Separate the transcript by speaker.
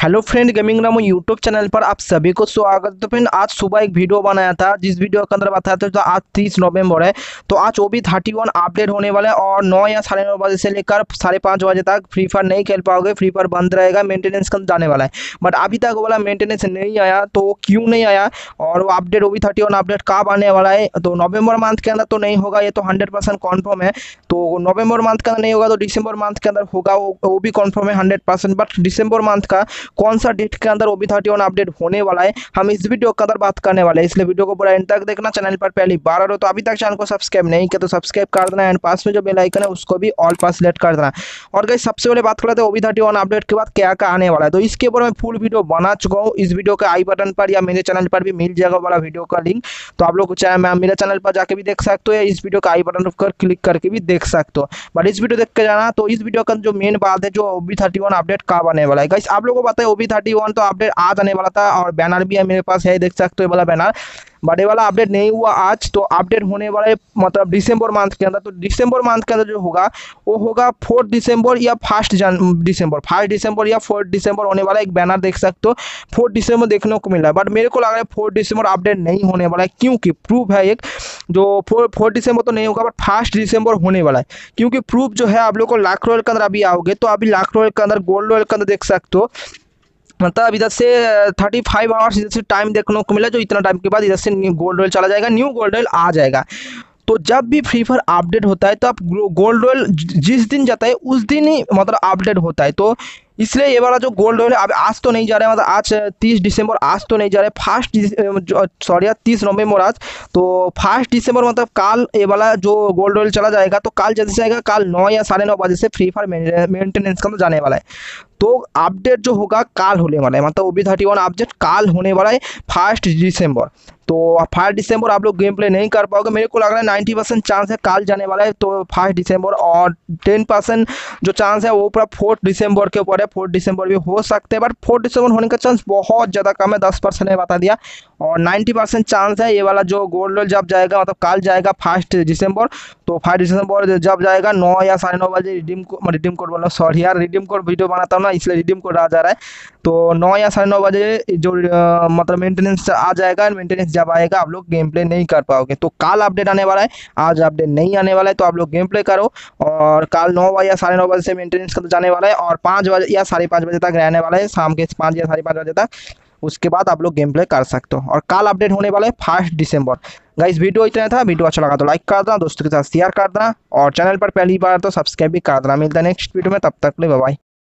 Speaker 1: Hello friend, gaming नाम YouTube channel पर आप सभी को स्वागत। तो फ्रेंड, आज सुबह एक वीडियो बनाया था, जिस वीडियो के अंदर बताया था तो आज तीस नवंबर है। तो आज O B thirty one update होने वाला है और नौ या साढ़े नौ बजे से लेकर साढ़े पाँच बजे तक फ्री फायर नहीं खेल पाओगे, फ्री फायर बंद रहेगा मेंटेनेंस का जाने वाला है। बट अभी तक वाला मेंटेनेंस नहीं आया तो क्यों नहीं आया? और वो update O B thirty one update कब आने वाला है? तो नवंबर मंथ के अंदर तो नहीं होगा, ये तो हंड्रेड परसेंट कॉन्फर्म है। तो नवंबर मंथ के अंदर नहीं होगा तो दिसंबर मंथ के अंदर होगा, वो भी कॉन्फर्म है हंड्रेड परसेंट बट दिसंबर मंथ का कौन सा डेट के अंदर ओबी थर्टी अपडेट होने वाला है, हम इस वीडियो के अंदर बात करने वाले हैं। इसलिए वीडियो को पूरा एंड तक देखना चैनल पर पहली बार हो तो अभी तक चैनल को सब्सक्राइब नहीं किया तो सब्सक्राइब कर देना एंड पास में जो बेल आइकन है, उसको भी ऑल पास सिलेक्ट कर देना। और गई सबसे पहले बात करते हैं ओबी थर्टी अपडेट के बाद क्या आने वाला है। तो इसके ऊपर मैं फुल वीडियो बना चुका हूँ। इस वीडियो के आई बटन पर या मेरे चैनल पर भी मिल जाएगा वाला वीडियो का लिंक तो आप लोग चाहे मैं मेरे चैनल पर जाके भी देख सकते हो या इस वीडियो का आई बटन पर क्लिक करके भी देख सकते हो। बट इस वीडियो देख के जाना तो इस वीडियो का जो मेन बात है, जो ओबी थर्टी अपडेट कब आने वाला है। आप लोगों को बताए ओबी थर्टी वन तो अपडेट आज आने वाला था और बैनर भी है मेरे पास, है, देख सकते हो वाला बैनर। ये वाला अपडेट नहीं हुआ आज तो अपडेट होने वाला है मतलब दिसंबर मंथ के अंदर। तो दिसंबर मंथ के अंदर जो होगा, वो होगा फोर्थ दिसंबर या फ़र्स्ट जन दिसंबर फ़र्स्ट दिसंबर या फोर्थ दिसंबर होने वाला एक बैनर देख सकते हो। फोर्थ दिसंबर देखने को मिल रहा है बट मेरे को लग रहा है फोर्थ दिसंबर अपडेट नहीं होने वाला है, क्योंकि प्रूफ है एक, जो फोर फोर्थ दिसंबर तो नहीं होगा बट फ़र्स्ट दिसंबर होने वाला है। क्योंकि प्रूफ जो है, आप लोग को लाख रॉयल के अंदर अभी आओगे तो अभी लाख रॉयल के अंदर गोल्ड रॉयल के अंदर देख सकते हो। मतलब इधर से थर्टी फाइव आवर्स इधर से टाइम देखने को मिला, जो इतना टाइम के बाद इधर से गोल्ड रॉयल चला जाएगा न्यू गोल्ड रॉयल आ जाएगा। तो जब भी फ्री फायर अपडेट होता है तो आप गोल्ड रॉयल जिस दिन जाता है, उस दिन ही मतलब अपडेट होता है। तो इसलिए ये वाला जो गोल्ड रॉयल अब आज तो नहीं जा रहा है मतलब आज तीस दिसंबर, आज तो नहीं जा रहा है फ़र्स्ट सॉरी यार तीस नवंबर आज तो फ़र्स्ट दिसंबर मतलब कल ये वाला जो गोल्ड रॉयल चला जाएगा तो कल जैसे जाएगा कल नौ या साढ़े नौ बजे से फ्री फायर मेंटेनेंस का तो जाने वाला है। तो अपडेट जो होगा, काल होने वाला है मतलब O B thirty one update काल होने वाला है, फ़र्स्ट दिसंबर। तो फाइव दिसंबर आप लोग गेम प्ले नहीं कर पाओगे। मेरे को लग रहा है नाइन्टी परसेंट चांस है काल जाने वाला है। तो फ़र्स्ट दिसंबर और टेन परसेंट जो चांस है वो पूरा फोर्थ दिसंबर के ऊपर है। फोर्थ दिसंबर भी हो सकते हैं बट फोर्थ दिसंबर होने का चांस बहुत ज़्यादा कम है। दस परसेंट है बता दिया। और नाइन्टी परसेंट चांस है ये वाला जो गोल्ड जब जाएगा मतलब कल जाएगा फ़र्स्ट दिसंबर तो फाइव दिसंबर जब जाएगा, नौ या साढ़े नौ बजे रिडीम को रिडीम कोड बोला सॉरी यार रिडीम कोड वीडियो बनाता हूँ ना, इसलिए रिडीम कोड आ जा रहा है। तो नौ या साढ़े नौ बजे जो मतलब मेंटेनेंस आ जाएगा मेंटेनेंस जब आएगा, आप लोग गेम प्ले नहीं कर पाओगे। तो कल अपडेट आने वाला है। आज अपडेट नहीं आने वाला है तो आप लोग गेम प्ले करो। और कल नौ बजे या साढ़े नौ बजे से मेंटेनेंस का जाने वाला है और पाँच बजे या साढ़े पाँच बजे तक रहने वाला है, शाम के पाँच या साढ़े पाँच बजे तक। उसके बाद आप लोग गेम प्ले कर सकते हो। और कल अपडेट होने वाला है फ़र्स्ट दिसंबर। गाइस वीडियो इतना था। वीडियो अच्छा लगा तो लाइक कर देना, दोस्तों के साथ शेयर कर देना। और चैनल पर पहली बार तो सब्सक्राइब भी कर देना। मिलता है नेक्स्ट वीडियो में। तब तक ले बाय